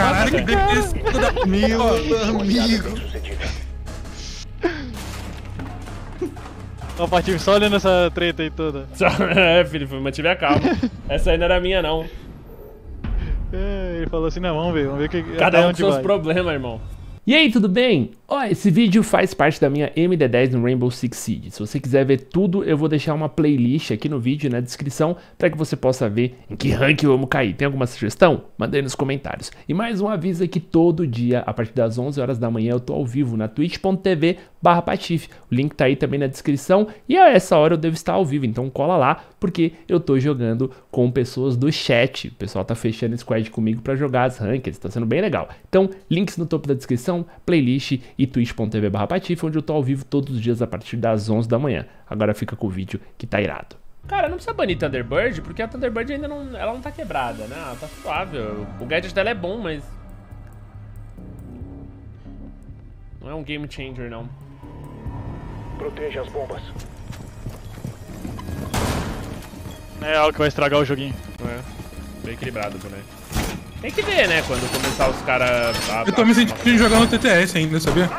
Caralho, que defesa da Meu amigo. Ó, o Patife só olhando essa treta aí toda. Só- É, Felipe, mantive a calma. Essa aí não era minha, não. É, ele falou assim, não, vamos ver, vamos ver que, Cada um com onde seus vai. problemas, irmão. E aí, tudo bem? Ó, esse vídeo faz parte da minha MD10 no Rainbow Six Siege. Se você quiser ver tudo, eu vou deixar uma playlist aqui no vídeo na descrição para que você possa ver em que rank eu amo cair. Tem alguma sugestão? Manda aí nos comentários. E mais um aviso é que todo dia, a partir das 11 horas da manhã, eu tô ao vivo na twitch.tv barra Patife. O link tá aí também na descrição e a essa hora eu devo estar ao vivo, então cola lá, porque eu tô jogando com pessoas do chat. O pessoal tá fechando squad comigo para jogar as rankeds, tá sendo bem legal. Então, links no topo da descrição, playlist e twitch.tv barra Patife, onde eu tô ao vivo todos os dias a partir das 11 da manhã. Agora fica com o vídeo que tá irado. Cara, não precisa banir Thunderbird, porque a Thunderbird ainda não, ela não tá quebrada, né? Ela tá suave. O gadget dela é bom, mas... Não é um game changer, não. Proteja as bombas. É algo que vai estragar o joguinho. É. Bem equilibrado, boneco. Tem que ver, né? Quando começar os caras... Eu tô me sentindo jogando TTS ainda, sabia?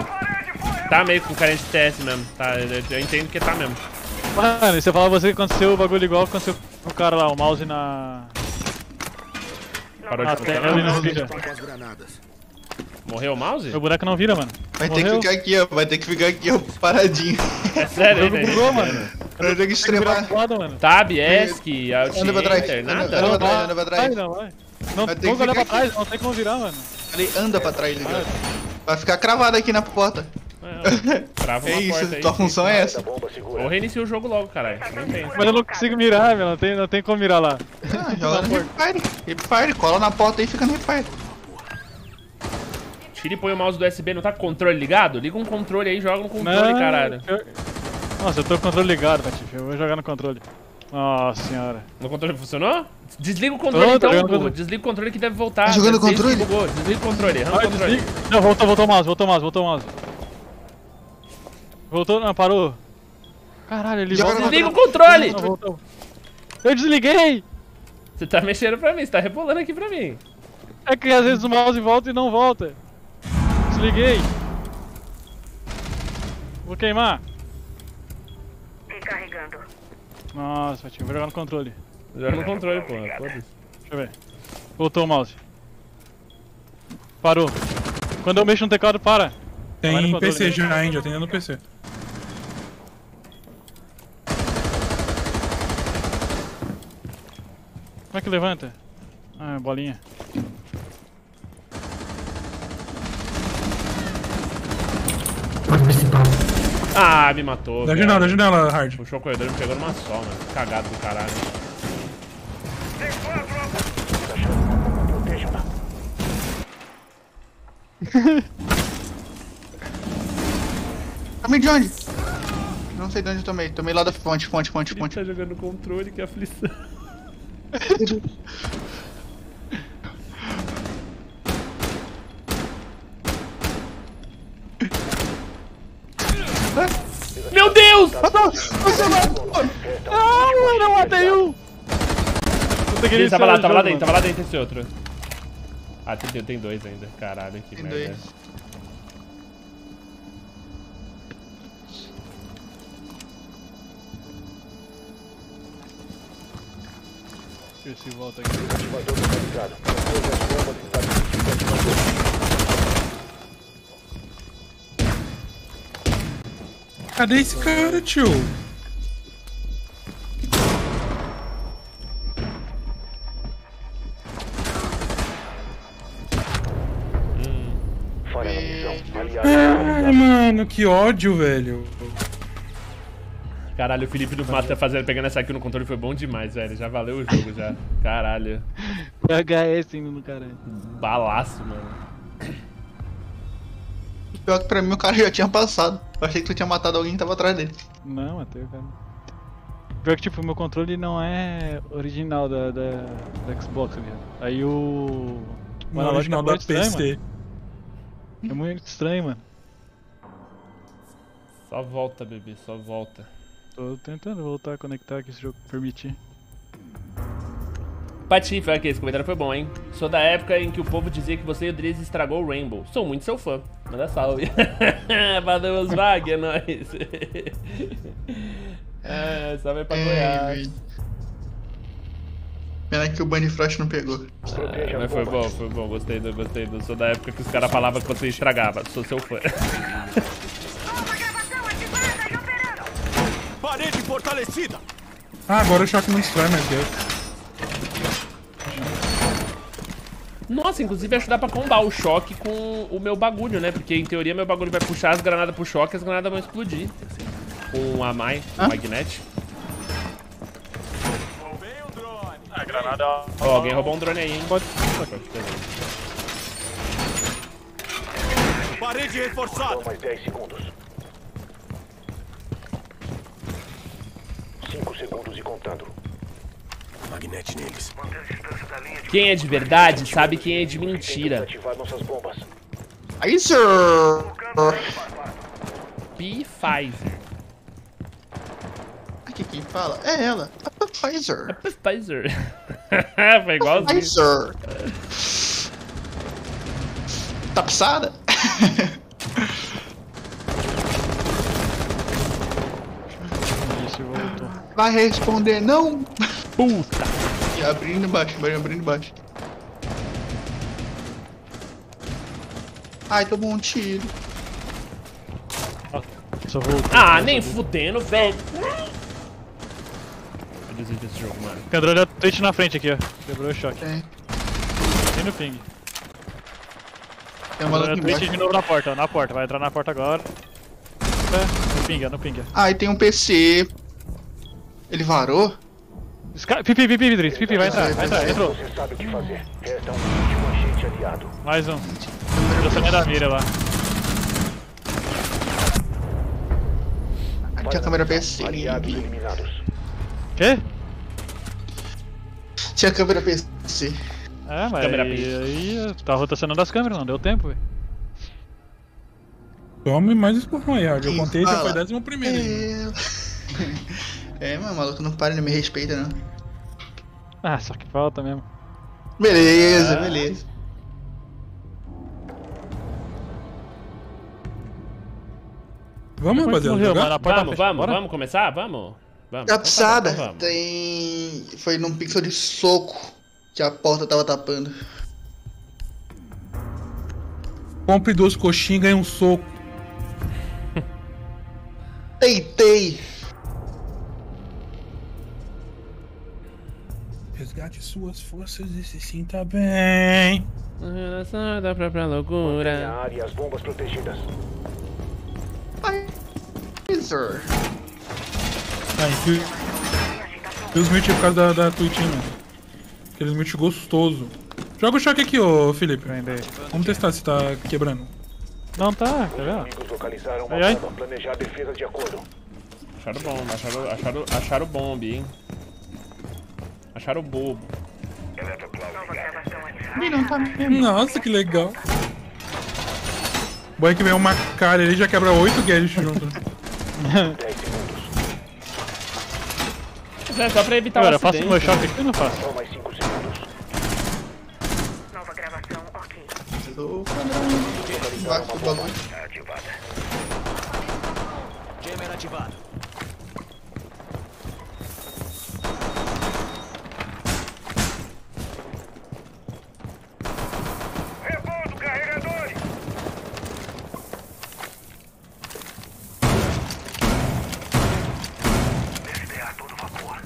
Tá meio com carente de TS mesmo. Tá, eu, entendo que tá mesmo. Mano, e você fala você que aconteceu o bagulho igual que aconteceu com o cara lá, o mouse na... Parou de funcionar. não vira. Morreu o mouse? Meu boneco não vira, mano. Vai ter que Morreu. ficar aqui, ó. Vai ter que ficar aqui, ó, paradinho. É sério, velho? bugou, mano. Eu tenho que Tem que extremar. foda, mano. Tab, ESC, Alt Anda pra trás, Enter, anda- nada. anda pra trás, vai, anda pra vai, trás. não, vai. Não, Vai vamos olhar pra trás, não tem como virar, mano. Falei, anda pra trás, ligado? Vai ficar cravado aqui na porta. É, Trava É uma isso, porta aí. tua função é essa. Bomba segura. Ou reinicia o jogo logo, caralho. Mas eu não consigo mirar, meu, não tem, não tem como mirar lá. Ah, joga no Hipfire. Hipfire, cola na porta e fica no Hipfire. Tira e põe o mouse do USB, não tá com o controle ligado? Liga um controle aí e joga no controle, caralho. eu- Nossa, eu tô com o controle ligado, Patife. Eu vou jogar no controle. Nossa senhora. No controle funcionou? Desliga o controle Tô, tô então, controle. Desliga o controle que deve voltar. Tá jogando Desliga controle? bugou. Desliga o controle, arranca Ai, o controle. desliga. Não, voltou, voltou o mouse, voltou o mouse, voltou o mouse. Voltou, não, parou. Caralho, ele no Desliga o controle! Não, voltou. Eu desliguei! Você tá mexendo pra mim, você tá rebolando aqui pra mim. É que às vezes o mouse volta e não volta. Desliguei. Vou queimar. Recarregando. Nossa, Patife, vou jogar no controle. Joga no controle, pô. Foda-se. Deixa eu ver. Voltou o mouse. Parou. Quando eu mexo no teclado, para. Tem. PC já? Já tem no PC. Como é que levanta? Ah, bolinha. Ah, me matou. Da janela, da janela, Hard. Puxou o corredor e me pegou numa só, mano. Cagado do caralho. Tomei de onde? Não sei de onde eu tomei. Tomei lá da fonte, fonte, fonte, fonte. Tá jogando controle, que aflição. Meu Deus! Ah, mano, eu matei um! Ele tava lá, tava lá dentro, tava lá dentro esse outro. Ah, tem, tem dois ainda. Caralho, que Tem merda. dois. Deixa eu ver se volta aqui. Cadê esse cara, tio? Ah, mano, que ódio, velho. Caralho, o Felipe do Mato tá fazendo, pegando essa aqui no controle foi bom demais, velho. Já valeu o jogo já. Caralho. VHS indo no caralho. Balaço, mano. Pior que pra mim o cara já tinha passado. Eu achei que tu tinha matado alguém que tava atrás dele. Não, matei o cara. Pior que, tipo, o meu controle não é original da, da, da Xbox, tá ligado? Aí o... No analógico original é da muito estranho, PC. mano. É muito estranho, mano. Só volta, bebê, só volta. Tô tentando voltar a conectar que esse jogo permitir. Patife, olha aqui, esse comentário foi bom, hein? Sou da época em que o povo dizia que você e o Drizzy estragou o Rainbow. Sou muito seu fã. Manda salve. Valeu, Osvag, é nóis. é, salve pra Goiás. Pena que o Bunny Frost não pegou. Proteja Mas as foi bom, foi bom, gostei do, gostei do. Sou da época que os caras falavam que você estragava. Sou seu fã. Parede fortalecida! Ah, agora o choque não destrói, meu Deus. Nossa, inclusive acho que dá pra combar o choque com o meu bagulho, né? Porque em teoria meu bagulho vai puxar as granadas pro choque e as granadas vão explodir. Com a Mai. Vem o drone! A granada. Ó, alguém roubou um drone aí, hein? Pode. Parede reforçada! Mais 10 segundos. 5 segundos e contando. Magnete neles. Quem é de verdade sabe quem é de mentira. Aí, sir! P. Pfizer. Aqui quem fala é ela. A Pfizer. Pfizer. Foi igualzinho. Pfizer. Tá pisada? Vai responder não? Puta. E abrindo embaixo, vai abrindo embaixo. Ai, tomou um tiro. Só voltou. Ah, nem fudendo, velho. Eu desisto desse jogo, mano. Tem drone Twitch na frente aqui, ó. Quebrou o choque. Tem. Tem no ping. Tem uma Drone Twitch de novo na porta, ó. Na porta. Vai entrar na porta agora. É, no ping, no ping. Ai, tem um PC. Ele varou? Esca... Pipi, pipi, Idris. Pipi, vai entrar, vai entrar. Entrou. Você sabe o que fazer. Resta um último agente aliado. Mais um. A minha da mira lá. Aqui a câmera PC. Aliados eliminados. Quê? Tinha câmera PC. É, mas Câmera aí, aí tá rotacionando as câmeras, não deu tempo, velho. Tome mais esporrão aí. Eu contei já foi décimo primeiro. hein? É, mano, maluco não para, não me respeita não. Ah, só que falta mesmo. Beleza, Ah. beleza. Vamos, rapaziada. morreu, mano, Vamos, vamos, bora? vamos começar? Vamos? Vamos. Tá Então tá pisada. então vamos. Tem. Foi num pixel de soco que a porta tava tapando. Compre duas coxinhas e ganhe um soco. Deitei. Resgate suas forças e se sinta bem. Relação da própria Mantenha loucura. a área e as bombas protegidas. Pfizer. Ah, enfio. Fiz mute por causa da, da Twitch, mano. Aqueles mute gostoso. Joga o choque aqui, ô Felipe. Vamos testar se tá quebrando. Não tá, quer ver? Inimigos localizaram uma Ai, ai. bomba. Planejar a defesa de acordo. Acharam bomba, acharam, acharam, acharam bombe, hein? Acharam bobo. Tá. Nossa, que legal. Bom é que vem uma cara ele já quebra oito gadgets junto. 10 segundos. Mas é só pra evitar eu faço acidente. meu choque aqui ou não faço? Só mais 5 segundos. Nova gravação, ok. Tô quadrando. Embaixo do bagulho. Jammer ativado. Repondo carregadores! Despear todo vapor.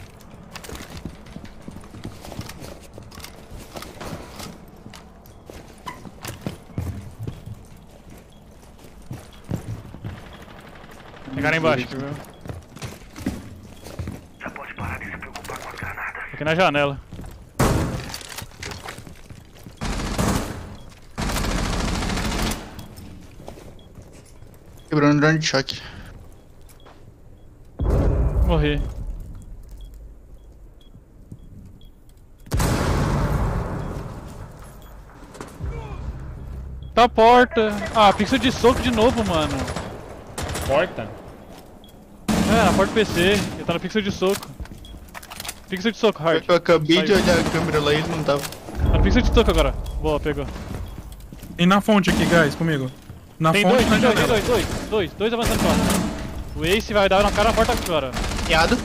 Pegaram embaixo, viu? Já pode parar de se preocupar com as granadas. Aqui na janela. Quebrando o drone de choque. Morri. Tá a porta. Ah, pixel de soco de novo, mano. Porta. É, na porta do PC. Ele tá no pixel de soco. Pixel de soco, hard. Eu acabei de Sai. olhar a câmera lá e ele não tava. Ah, pixel de soco agora. Boa, pegou. E na fonte aqui, guys, comigo. Na Tem fonte dois, e na tem dois, tem janela. dois, dois, dois, dois avançando pra o Ace vai dar na cara da porta agora. Piado.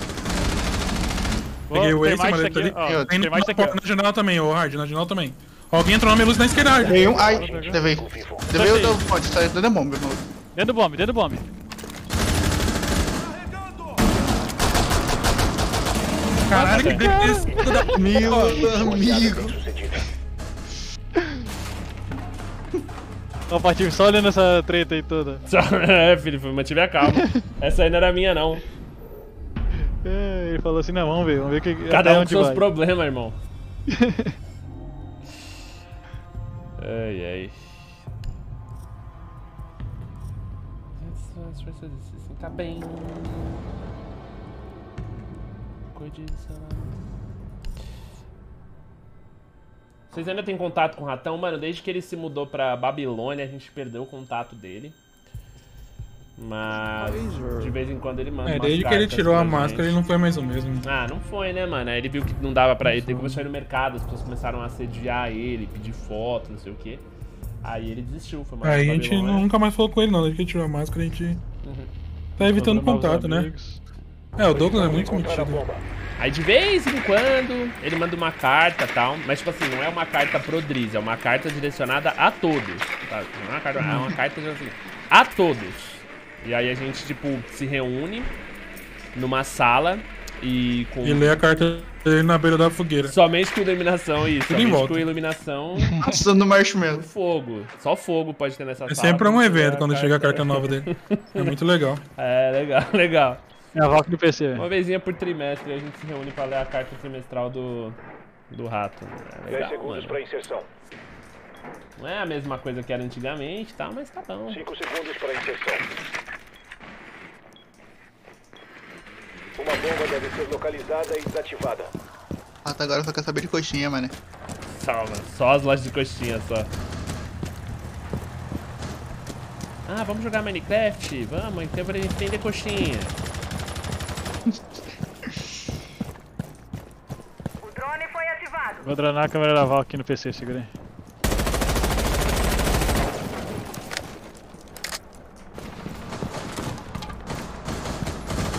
Boa, Peguei o tem Ace, mas ele aqui, tá ó. ali. Tem Tem na, mais ó. porta, na janela também, ô Hard, na janela também. Alguém entrou na minha luz na esquerda, Hard. Tem um. Ai, levei. Levei o da fonte, tá dando bomba, meu. Dentro do bomb, dentro do bomb. Caralho, que descido da Meu amigo. Ó, o Patife só olhando essa treta aí toda. Só- É, Felipe, mantive a calma. Essa aí não era minha, não. É, ele falou assim, não, vamos ver, vamos ver o que Cada um com seus vai. problemas, irmão. ai, ai. Assim, tá bem. Coordenação. Vocês ainda têm contato com o Ratão? Mano, desde que ele se mudou pra Babilônia, a gente perdeu o contato dele. Mas de vez em quando ele manda É, desde que ele tirou a máscara, ele não foi mais o mesmo. Ah, não foi, né, mano? Aí ele viu que não dava pra ele, ele começou a ir no mercado, as pessoas começaram a assediar ele, pedir foto, não sei o quê. Aí ele desistiu, foi mais Aí a gente nunca mais falou com ele, não. Desde que ele tirou a máscara, a gente tá evitando contato, né? amigos. É, o Douglas é muito metido. bomba. Aí de vez em quando ele manda uma carta e tal, mas tipo assim, não é uma carta pro Driz, é uma carta direcionada a todos. Tá? Não é uma carta, é uma carta assim, a todos. E aí a gente, tipo, se reúne numa sala e com. E lê a carta dele na beira da fogueira. Somente com iluminação, isso. Tudo Somente com iluminação Passando marshmallow. fogo. Só fogo pode ter nessa É sala. sempre um evento quando chega a carta nova dele. É muito legal. É, legal, legal. É a Valk do PC. Uma vezinha por trimestre a gente se reúne pra ler a carta trimestral do, do rato. É 10 legal, segundos mano. para inserção. Não é a mesma coisa que era antigamente tal, mas tá bom. 5 segundos para inserção. Uma bomba deve ser localizada e desativada. Ah, tá agora só quer saber de coxinha, mano. Só, mano. Só as lojas de coxinha, só. Ah, vamos jogar Minecraft? Vamos, então pra gente vender coxinha. O drone foi ativado. Vou dranar a câmera da Valk aqui no PC, segura aí.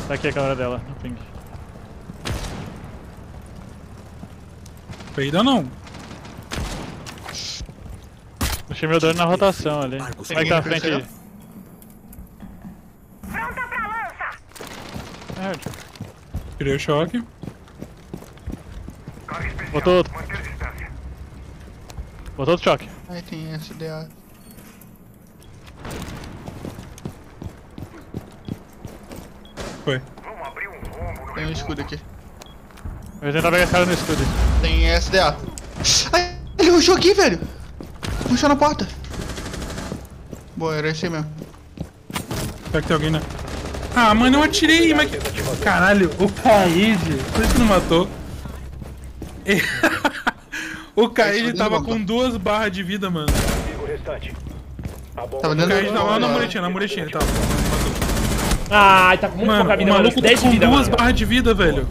Tá aqui a câmera dela, no ping. Peida não. Deixei meu drone na rotação ali. Como é que tá a frente aí? Pronta pra lança. Merda. Tirei o choque. Botou outro. Botou outro choque. Aí tem SDA. Foi. Tem um escudo aqui. Eu vou tentar pegar esse cara no escudo. Tem SDA. Ai, ele rushou aqui, velho. Puxou na porta. Boa, era esse aí mesmo. Será que tem alguém, né? Ah, mano, eu atirei, mas... que- Caralho, o Kaide... Por isso que não matou. o dentro tava do com duas barras de vida, mano. Amigo restante. Tava O dentro Kaide tava lá na muretinha, na muretinha, ele tava. Ai, tá com muito Mano, pouca o vida, mano. maluco 10 tá com vida, duas mano. barras de vida, velho.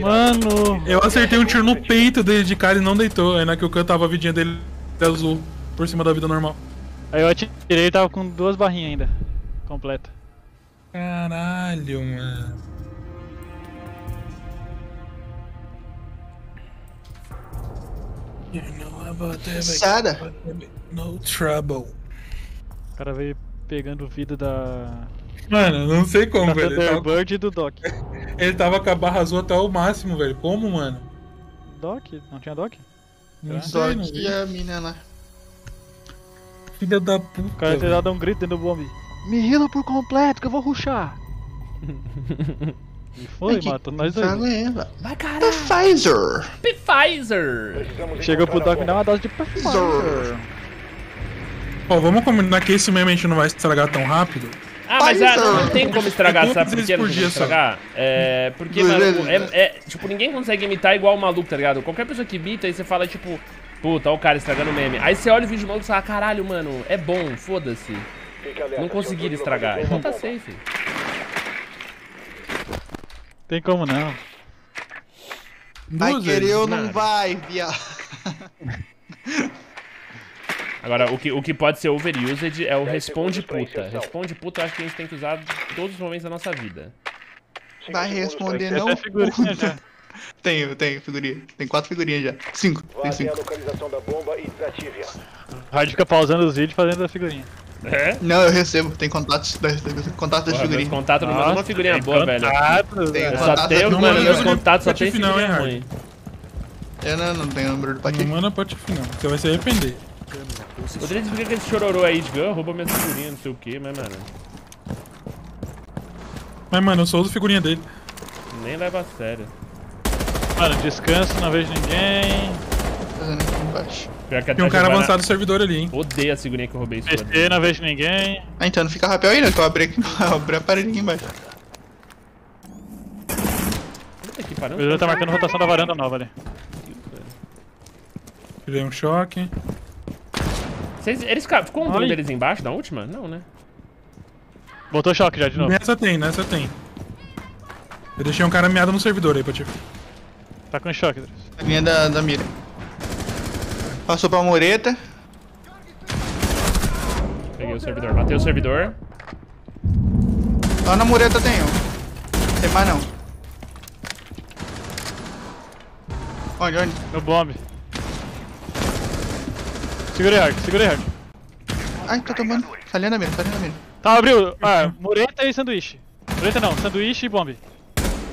Mano! Eu acertei um tiro no peito dele de cara e não deitou. Aí na que eu tava a vidinha dele azul por cima da vida normal. Aí eu atirei e tava com duas barrinhas ainda. Completa. Caralho, mano. You know about that, Sada. No trouble. O cara veio pegando vida da. Mano, não sei como, da velho. Ele tava, e do Doc. ele tava com a barra azul até o máximo, velho. Como, mano? Doc? Não tinha Doc? Não Só sei, não que vi. a mina lá. Filha da O puta. cara ter velho. dado um grito dentro do bombe. Me heala por completo que eu vou rushar. e foi, Aqui, matou nós dois. leva. Vai, caralho. Pfizer. Pfizer. Chegou pro Doc me dá bomba. uma dose de Pfizer. Ó, vamos combinar que esse meme a gente não vai estragar tão rápido. Ah, mas ah, não, não tem como estragar, sabe por que não tem dia como só. estragar? É, porque, mano, é, é, tipo, ninguém consegue imitar igual o maluco, tá ligado? Qualquer pessoa que imita, aí você fala, tipo, puta, ó o cara estragando o meme. Aí você olha o vídeo do maluco e fala, caralho, mano, é bom, foda-se. Não conseguiram estragar. Então tá safe. Tem como não. Vai Duas querer vezes. ou não vai, viado. Agora, o que, o que pode ser overused é o Dez responde puta. Responde puta eu acho que a gente tem que usar em todos os momentos da nossa vida. Vai responder não. Já. Tenho, tenho figurinha. Tem quatro figurinhas já. Cinco. Tem cinco. localização da bomba e desative-a. O Hard fica pausando os vídeos fazendo a figurinha. É? Não, eu recebo. Tem contatos das, contatos das figurinhas. contatos não mandam uma figurinha boa, velho. Contatos, Tem só contato tenho, não mano, manda meus contatos só tem não, figurinha hein, ruim. Eu não, não tenho número do Não patife. manda patife não. Você vai se arrepender. Poderia explicar que esse chororô aí de "Ah, rouba minhas figurinhas, não sei o que, mas, mano, Mas, mano, eu sou uso figurinha dele. nem leva a sério. Mano, descanso, não vejo ninguém. Fazendo aqui embaixo. Pior que a Tem um cara avançado no servidor ali, hein. Odeia a figurinha que eu roubei isso PC, não vejo ninguém. Ah, então não fica rapel aí, né? Que eu abri aqui. Eu abri a parede aqui embaixo. Puta que pariu. O Júlio tá marcando rotação da varanda nova ali. Tirei um choque. Vocês, eles ca- ficou um deles embaixo da última? Não, né? Botou choque já de novo. Nessa tem, nessa tem. Eu deixei um cara meado no servidor aí, patife. Tá com choque, Dress. A linha da, da mira. Passou pra mureta. Peguei o servidor, matei o servidor. Lá na mureta tem um. Tem mais não. Onde, onde? No bomb. Segura aí, Hard. Segura aí, Hard. Ai, tô tomando. Salinha da mira, salinha da mira. Tá, abriu. Ah, mureta e sanduíche. Mureta não, sanduíche e bomb.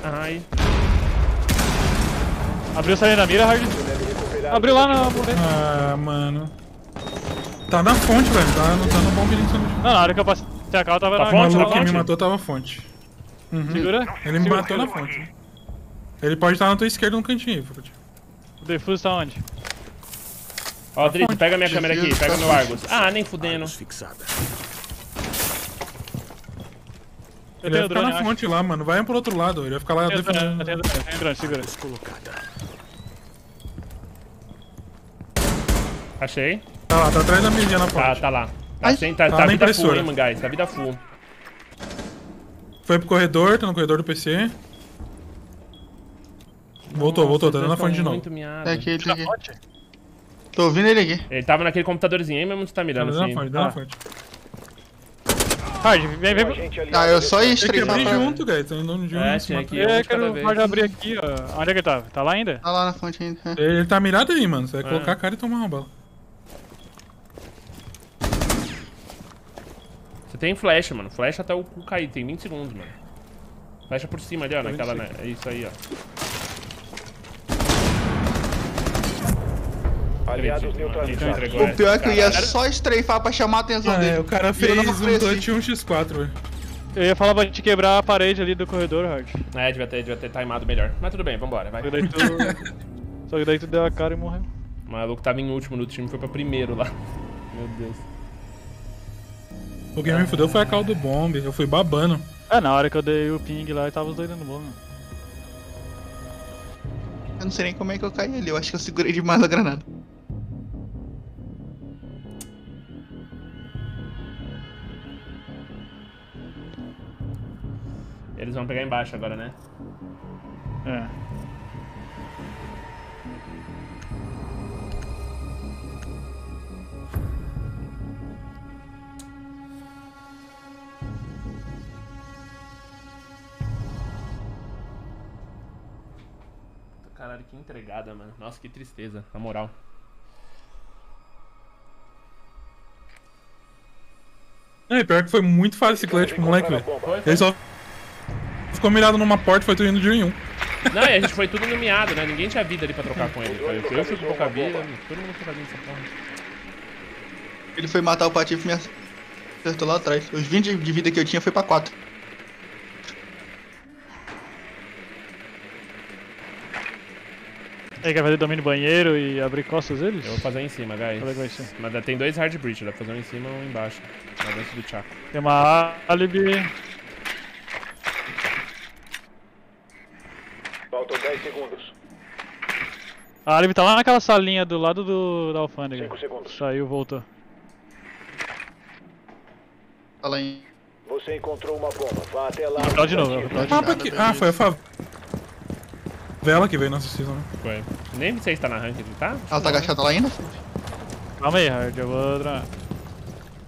Ai. Abriu salinha da mira, Hard. Abriu lá na mureta. Ah, mano. Tá na fonte, velho. Tá, não tá no bom bilhete. Não, na hora que eu passei a cal, tava Tá na O fonte, maluco tá que me matou tava fonte. Segura. Ele me Segura, matou na fonte. Ele pode estar na tua esquerda no cantinho aí, Frutti. O defuso tá onde? Ó, Trit, pega minha câmera aqui, pega meu Argus. Ah, nem fudendo. Fixada. Eu Ele vai ficar drone, na acho. fonte lá, mano. Vai pro outro lado, ele vai ficar lá defendendo. eu tenho drone, segura. Colocada. Achei. Tá lá, tá atrás da mirinha na Tá, fonte. tá lá. Tá, Ai. sem, tá, Tá tá na vida full, hein, guys. Tá vida full. Foi pro corredor, tá no corredor do PC. Voltou, voltou, tá Vocês na fonte de novo. muito miado. Tá aqui, tá Na aqui. fonte? Tô ouvindo ele aqui. Ele tava naquele computadorzinho aí, mesmo você tá Tá mirando na assim. fonte, tá na Ah. fonte. Hard, vem, vem. Ah, eu só ia Tem que estrefar abrir pra... junto, guys. Tá indo de um É, em cima. tinha que- Eu quero pode abrir aqui, ó. Onde é que ele tava? Tá lá ainda? Tá lá na fonte ainda. é. Ele tá mirado aí, mano. Você vai É. colocar a cara e tomar uma bala. Tem flash, mano. Flash até o cu cair. Tem 20 segundos, mano. Flecha por cima ali, ó. Naquela, né? É isso aí, ó. Aliados neutralizados. O pior é que eu ia Caralho. só estrefar pra chamar a atenção Ah, dele. é, o cara fez um dot e um x4, velho. Eu ia falar pra te quebrar a parede ali do corredor, Hard. É, devia ter, devia ter timado melhor. Mas tudo bem, vambora, vai. Só que daí tu. Só que daí tu deu a cara e morreu. O maluco tava em último no time, foi pra primeiro lá. Meu Deus. O que me fudeu foi a cal do bomb. Eu fui babando. É, na hora que eu dei o ping lá, tava os dois dentro do bomb. Eu não sei nem como é que eu caí ali. Eu acho que eu segurei demais a granada. Eles vão pegar embaixo agora, né? É. entregada, mano. Nossa, que tristeza, na moral. É, pior que foi muito fácil esse clutch pro moleque, velho. Ele só ficou mirado numa porta e foi tudo indo de um em um. Não, e a gente foi tudo no miado, né? Ninguém tinha vida ali pra trocar com ele. Foi- Eu fui com pouca vida, todo mundo com pouca vida nessa porra. Ele foi matar o Patife e me acertou lá atrás. Os 20 de vida que eu tinha foi pra 4. Aí quer fazer domínio banheiro e abrir costas deles? Eu vou fazer em cima, guys. É? Mas tem dois hard breach, dá pra fazer um em cima e um embaixo. Lá dentro do Chaco. Tem uma alibi. Faltam 10 segundos. A alibi tá lá naquela salinha do lado do, da alfândega. 5 segundos. Saiu, voltou. Fala aí. Você encontrou uma bomba. Vá até lá. Vou de novo, vou de Ah, novo. Ah, foi a favela. Vela que veio nossa season, né? Foi. Nem sei se tá na ranked, tá? Ela tá agachada lá ainda? Calma aí, Hard, eu vou dronar.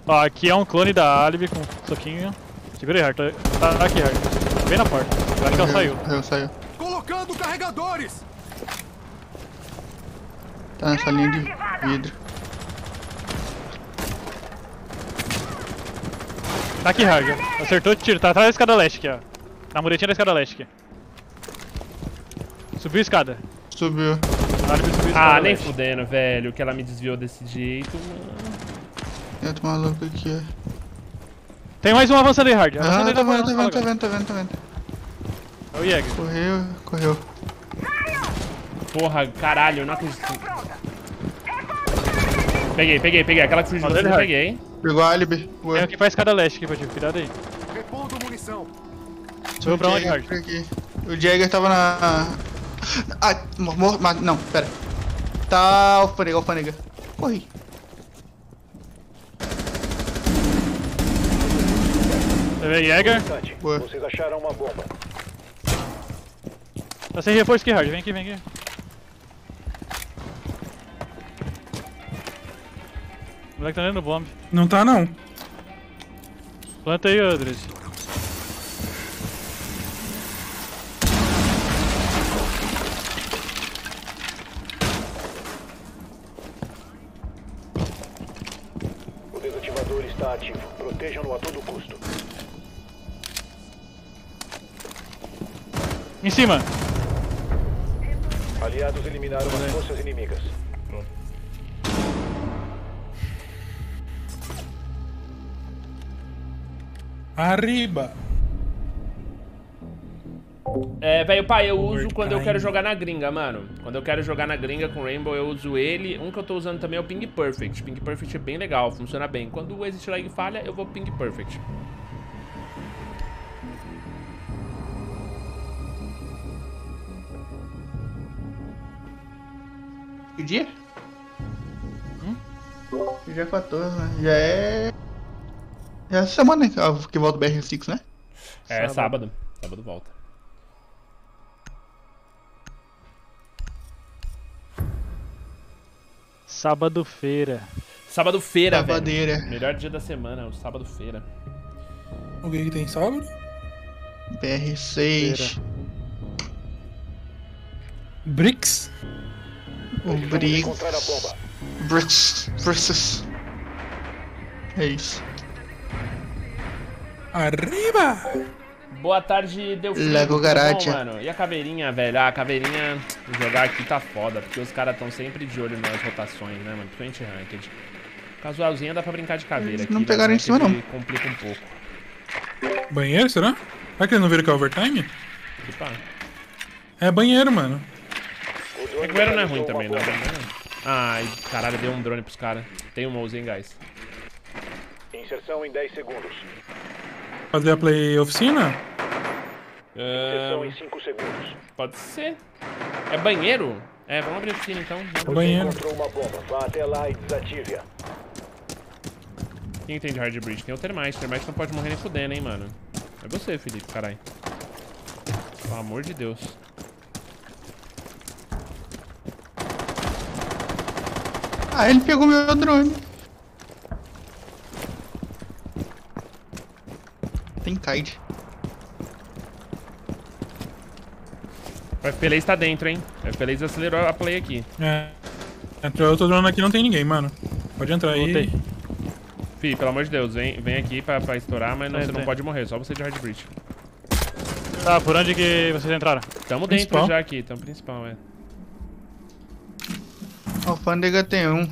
Ó, aqui é um clone da Alibi com um soquinho. Segura aí, Hard. Tá, tá aqui, Hard. Bem na porta. Eu acho que ela saiu. Saiu, saiu. Colocando carregadores! Tá nessa linha de vidro. Tá aqui, Hard. Acertou o tiro. Tá atrás da escada leste aqui, ó. Na muretinha da escada leste aqui. Subiu a escada. Subiu. A Alibi subiu a escada Ah, nem leste. fudendo, velho, que ela me desviou desse jeito, mano. Entra maluco aqui. Tem mais um avançando aí, Hard. Avançando Ah, aí, tá vendo, tá avançando vendo, tá vendo, tá vendo, tá vendo. É o Jäger. Correu, correu. Porra, caralho, eu não acredito. Peguei, peguei, peguei. Aquela que fugiu eu Hard. peguei. Pegou a álibi. Tem Boa. aqui pra escada leste aqui pra ti. Cuidado aí. Repondo munição. Subiu pra onde, Hard? O Jagger tava na. Ah, morto. mas- Não, pera. Tá alfândega, alfândega. Corri. Jäger. Boa. Vocês acharam uma bomba. Tá sem reforço aqui, Hard. Vem aqui, vem aqui. O moleque tá dentro do bomb. Não tá, não. Planta aí, Andres. Protejam-no a todo custo. Em cima. Aliados eliminaram as forças inimigas. Arriba. É, velho, pai, eu uso quando eu quero jogar na gringa, mano. Quando eu quero jogar na gringa com Rainbow, eu uso ele. Um que eu tô usando também é o Ping Perfect. Ping Perfect é bem legal, funciona bem. Quando o Exit Lag falha, eu vou Ping Perfect. Que dia? Já é 14, né? Já é. Já é essa semana que volta o BR6, né? É, sábado. Sábado volta. Sábado-feira. Sábado-feira, velho. Sabadeira. Melhor dia da semana, o sábado-feira. O que que tem sábado? BR6. Bricks? O bomba. Bricks. Versus. É isso. Arriba! Boa tarde, Delfim. Lego bom, mano? E a caveirinha, velho? Ah, a caveirinha jogar aqui tá foda, porque os caras tão sempre de olho nas rotações, né, mano? Principalmente ranked. Casualzinha dá pra brincar de caveira Eles aqui. não mas pegaram em cima, não. Complica um pouco. Banheiro, será? Será que eles não viram que é overtime? Que pá. É banheiro, mano. O drone Capoeira não é ruim também, não. Banheiro. Ai, caralho, deu um drone pros caras. Tem um mouse, hein, guys. Inserção em 10 segundos. Fazer a play oficina? Inserção em 5 segundos. pode ser. É banheiro? É, vamos abrir a piscina então. Vamos É banheiro. Encontrou uma bomba. Vá até lá e desative-a. Quem tem de hard bridge? Tem o Termite. O Termite não pode morrer nem fudendo, hein, mano. É você, Felipe, caralho. Pelo amor de Deus. Ah, ele pegou meu drone. Tem kite. O FPLaze tá dentro, hein? O FPLaze acelerou a play aqui. É. Entrou, eu tô dronando aqui, não tem ninguém, mano. Pode entrar aí. Voltei. Fi, pelo amor de Deus, vem, vem aqui pra, pra estourar, mas não, você não tem. pode morrer, só você de hard bridge. Tá, por onde que vocês entraram? Tamo Principal. dentro já aqui, tamo principal, é. Alfândega tem um.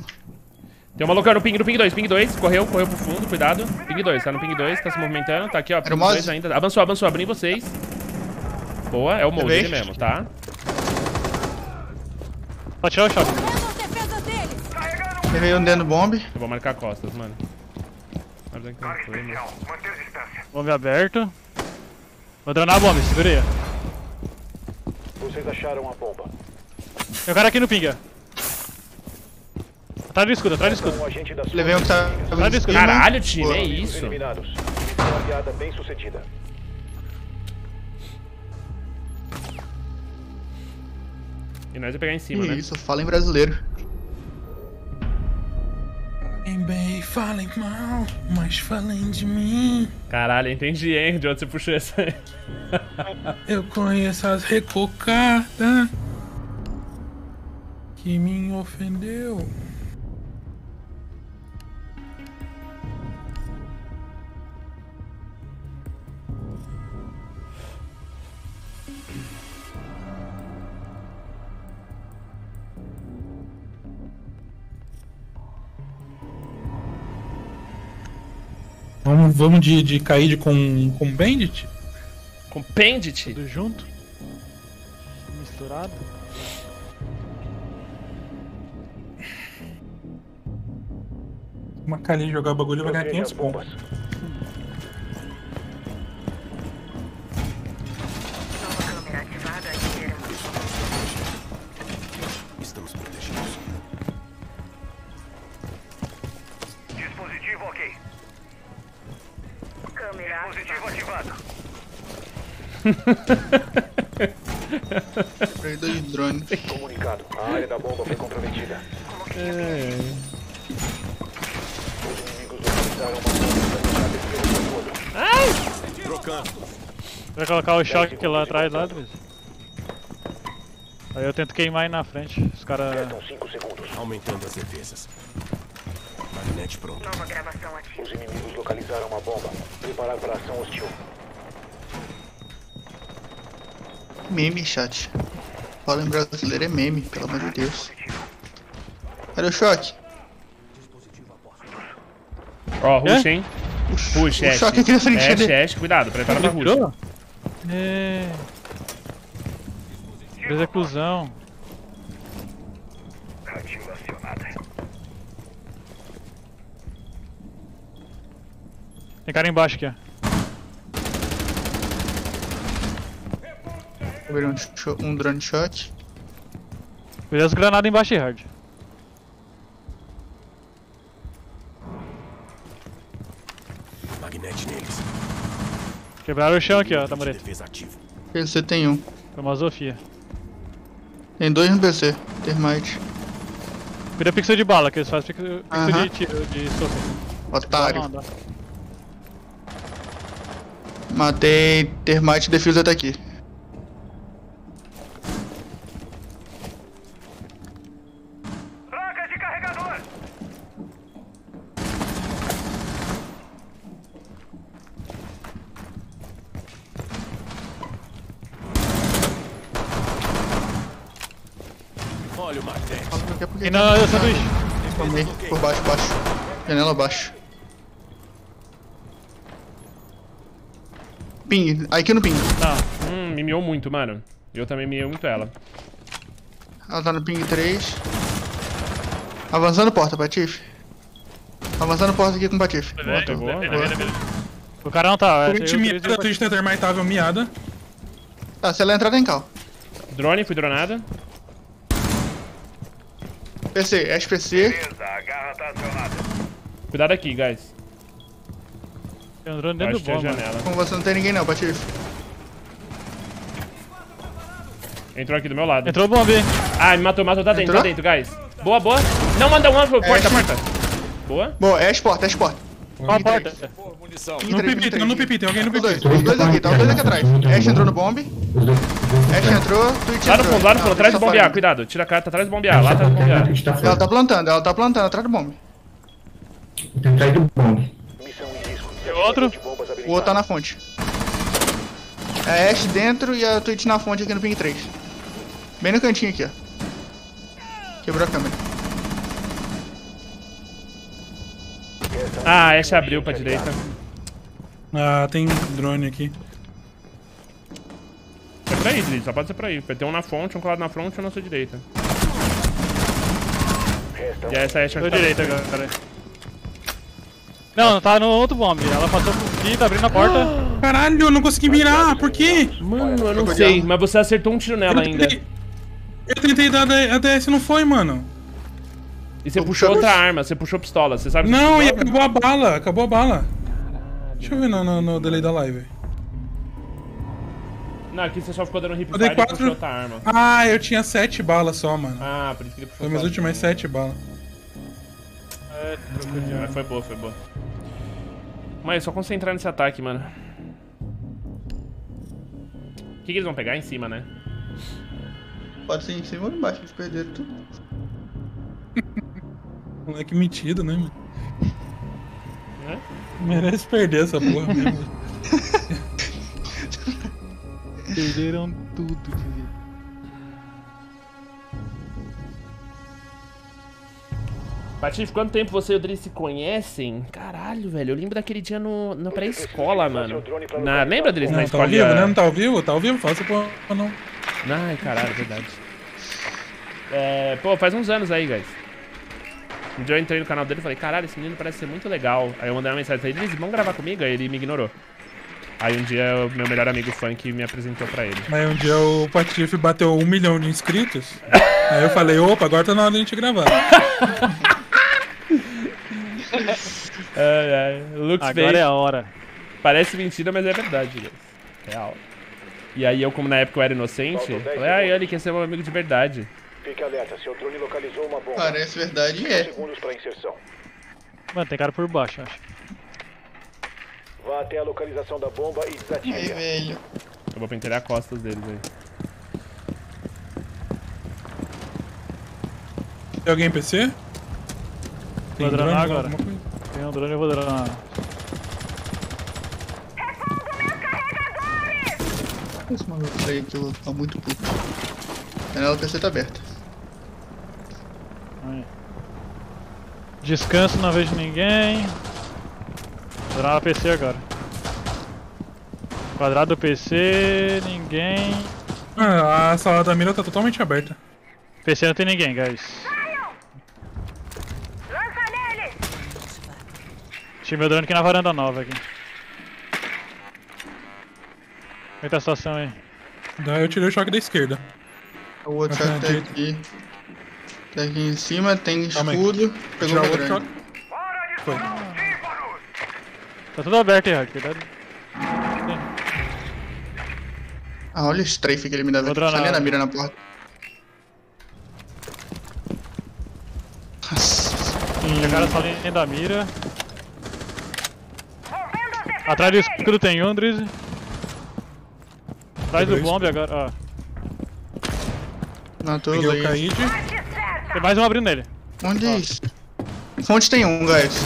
Tem uma loucura no ping, no ping 2, ping 2, correu, correu pro fundo, cuidado. Ping 2, tá no ping 2, tá se movimentando, tá aqui, ó, ping Era o Moz? 2 ainda. Avançou, avançou, abrindo vocês. Boa, é o Mouse Levei. ele mesmo, tá? Tirar o choque. Levei um dentro do bomb. Eu vou marcar costas, mano. É né? Bombe aberto. Vou dronar a bomba, segura aí. ó. Vocês acharam a bomba. Tem um cara aqui no pinga. Atrás do escudo, atrás do escudo. Levei um que tá. Vai no escuro. Caralho, time, Boa. é isso. E nós ia pegar em cima, Que né? isso, fala em brasileiro. Falem bem, falem mal, mas falem de mim. Caralho, entendi, hein? De onde você puxou essa aí? Eu conheço as recocadas que me ofendeu. Vamos, vamos de, de cair de com, com Bandit? Com Pendit? Tudo junto. Misturado. Uma carinha jogar o bagulho vai ganhar Protege as 500 pontos. bombas. Nova câmera ativada liberando. Estamos protegidos. Dispositivo ok. Câmera ativada. ativado. Peguei dois drones. Comunicado. A área da bomba foi comprometida. Os inimigos localizaram uma bomba para deixar a defesa segura. Trocando. Vai colocar o choque lá atrás, lá, Drizzy. Aí eu tento queimar aí na frente. Os caras. Restam 5 segundos. Aumentando as defesas. Magnete pronto. Nova gravação ativa. Os inimigos localizaram uma bomba. Preparar para ação hostil. Meme, chat. Fala em brasileiro é meme, pelo amor de Deus. Cadê o choque? Ó, rush, hein? O Ash. choque aqui na frente Ash, dele. Ash, cuidado, prepara pra rush. É. Execusão. Ativo acionada. Tem cara embaixo aqui, ó. Vou ver um, um drone shot. Cuidado as granadas embaixo aí, hard. Magnete neles. Quebraram o chão aqui, ó, tá De mureta. defesa ativo. PC tem um. Filosofia. Tem dois no PC. Termite. Cuida pixel de bala, que eles fazem pixel, pixel Aham. de tiro, de soco. Otário. Matei Termite Defuser tá aqui. Troca de carregador! Olha o magnete. Por que- por que E que- não, eu sanduíche. Tomei. Por baixo, baixo. Janela abaixo. Ping. Aqui no ping. Não. Hum, me miou muito, mano. Eu também miei muito ela. Ela tá no ping 3. Avançando porta, Patife. Avançando porta aqui com o Patife. Pegou, beleza, boa. beleza. O cara não tá, Twitch miada, Twitch tava miada. Tá, se ela entrar, tem cal. Drone, fui dronada. PC, SPC. Beleza, a garra tá acionada. Cuidado aqui, guys. Tem um drone Eu dentro acho do que tem a bom, mano. janela. Com você não tem ninguém não, Patife. Entrou aqui do meu lado. Entrou o bomba aí. Ah, me matou, matou. Tá dentro, tá Entrou? dentro, guys. Boa, boa. Não, manda um anjo. Porta, Ash. porta. Boa. Boa, é porta, é porta. Qual a porta? No pipi, tem no três. pipi, tem alguém no Os pipi. dois, os dois aqui, tá os dois aqui atrás. Ash entrou no bombe. Ash entrou, Twitch Lá no entrou. fundo, lá no fundo, atrás do tá bombear. fora. Cuidado, tira a carta atrás do bombear. Lá atrás do bombear. Ela tá plantando, ela tá plantando atrás do bombe. Missão em risco. E o outro? O outro tá na fonte. É a Ash dentro e a Twitch na fonte aqui no ping 3. Bem no cantinho aqui, ó. Quebrou a câmera. Ah, Ash abriu pra direita. Ah, tem drone aqui. É pra aí, Drizzy, só pode ser pra aí. Vai ter um na fonte, um colado na fronte e um na sua direita. E essa Ash Tô vai direita agora, cara. Não, tá no outro bomb. Ela passou por aqui, tá abrindo a porta. Caralho, eu não consegui mirar, por quê? Mano, eu não sei, mas você acertou um tiro nela Eu ainda. tentei, eu tentei dar a DS, não foi, mano. E você puxou outra arma, você puxou pistola, você sabe? Não, e acabou a bala, acabou a bala. Deixa eu ver no, no, no delay da live. Não, aqui você só ficou dando hip fire e quatro. puxou outra arma. Ah, eu tinha sete balas só, mano. Ah, por isso que ele puxou Foi minhas últimas sete balas. É, trocou de arma. Mas foi boa, foi boa. Mas só concentrar nesse ataque, mano. O que, que eles vão pegar em cima, né? Pode ser em cima ou embaixo, eles perderam tudo. Moleque metido, né, mano? Né? Merece perder essa porra mesmo. Perderam tudo, filho. Patife, quanto tempo você e o Dri se conhecem? Caralho, velho, eu lembro daquele dia no, na pré-escola, mano. Na, lembra, Dri, na Não, tá ao escola? vivo, né? Não tá ao vivo? Tá ao vivo? Faça porra, não. Ai, caralho, verdade. É, pô, faz uns anos aí, guys. Um dia eu entrei no canal dele e falei, caralho, esse menino parece ser muito legal. Aí eu mandei uma mensagem pra ele, Dri, vamos gravar comigo? Aí ele me ignorou. Aí um dia o meu melhor amigo funk me apresentou pra ele. Aí um dia o Patife bateu um milhão de inscritos. aí eu falei, opa, agora tá na hora de a gente gravar. Ai, ai. Looks Agora fake. é a hora. Parece mentira, mas é verdade. Real. E aí eu, como na época eu era inocente, falei, ai, ele quer ser meu amigo de verdade. Fique alerta, seu drone localizou uma bomba. Parece verdade e é. Segundos para inserção. Mano, tem cara por baixo, acho. Vá até a localização da bomba e Aí, desative. velho. Eu vou pentear costas deles aí. Tem alguém em PC? Vou dronar drone, agora. Tem um drone, eu vou dronar. Esse maluco aí que eu vou ficar muito puto. A janela do PC tá aberta. Aí. Descanso, não vejo ninguém. Vou dronar o PC agora. Quadrado do PC, ninguém. Ah, a sala da mira tá totalmente aberta. PC não tem ninguém, guys. Lança nele! Tinha meu drone aqui na varanda nova aqui. Como é que tá a situação aí? Daí eu tirei o choque da esquerda. O outro choque tá direita. aqui. Tá aqui em cima, tem escudo. Pegou o outro choque. Foi. Tá tudo aberto aí, Hard, cuidado. Ah, olha o strafe que ele me dá. Só ali na mira na porta. Nossa. Chegaram a salinha da mira. Atrás do escudo tem um, Drizzy. Atrás do bombe agora, ó. Matou Peguei o. Kaid. Tem mais um abrindo nele. Onde é isso? Fonte tem um, guys.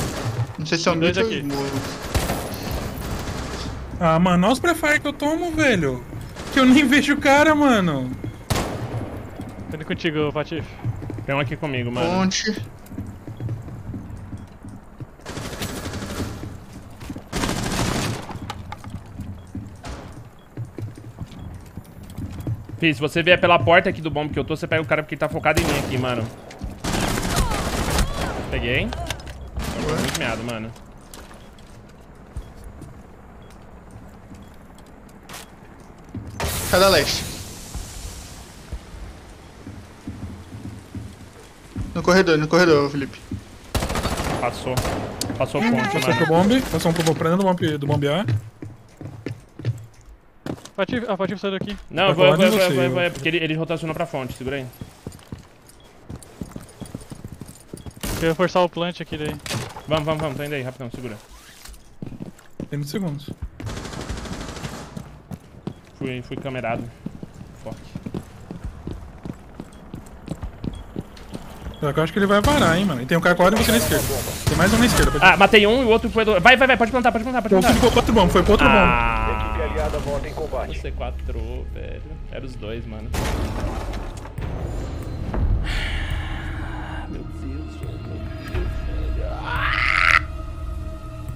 Não sei se é o mito aqui. Ah, mano, olha os prefire que eu tomo, velho. Que eu nem vejo o cara, mano. Tô indo contigo, Patife. Tem um aqui comigo, mano. Fonte. Fih, se você vier pela porta aqui do bomb que eu tô, você pega o cara porque ele tá focado em mim aqui, mano. Peguei. Tô muito meado, mano. Cada leste. No corredor, no corredor, Felipe. Passou. Passou ponte, Passou pro mano. bombe. Passou pro prendendo do bombe, do bombe A. vou, eu falando vou, em eu vou, eu você, vou, eu- porque ele, ele rotacionou pra fonte, segura aí. Eu ia forçar o plant aqui daí. Vamos, vamos, vamos, tô indo aí, rapidão, segura. 30 segundos. Fui, fui camerado. Forte. Só que eu acho que ele vai varar, hein, mano. E tem um cara quadro e você na esquerda. Tem mais um na esquerda. Pode... Ah, matei um e o outro foi do... Vai, vai, vai, pode plantar, pode plantar, pode Foi plantar. pro outro bombe, foi pro outro. Ah, Equipe aliada volta em combate. o C4, velho. Era os dois, mano. Meu Deus, velho. Meu Deus, velho. Ah!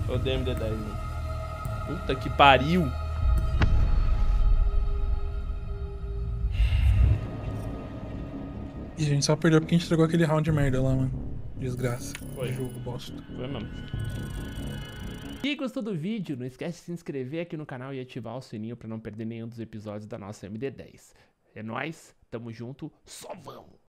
Odeio MD10, mano. Puta que pariu. E a gente só perdeu porque a gente entregou aquele round de merda lá, mano. Desgraça. Foi. Jogo bosta. Foi mesmo. E gostou do vídeo? Não esquece de se inscrever aqui no canal e ativar o sininho para não perder nenhum dos episódios da nossa MD10. É nóis, tamo junto, só vamos!